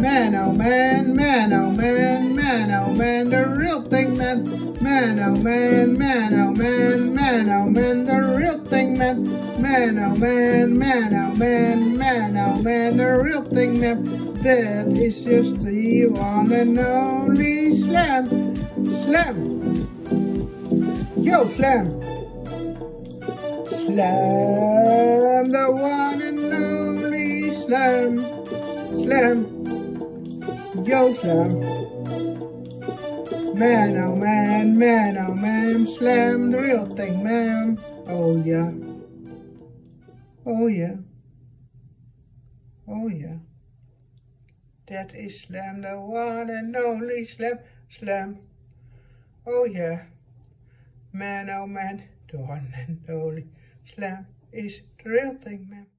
man, oh man, man, oh o man oh man, the real thing, man. Man, oh man, man, oh man, man, oh man, the real thing, man. Man, oh man, man, oh man, man, oh man, the real thing, man. That is just the one and only Slam. Slam. Yo, Slam. Slam, the one and only Slam. Slam. Yo, Slam. Man, oh man, man, oh man, Slam, the real thing, man. Oh yeah. Oh yeah. Oh yeah. That is Slam, the one and only Slam, Slam. Oh yeah. Man, oh man, the one and only Slam is the real thing, man.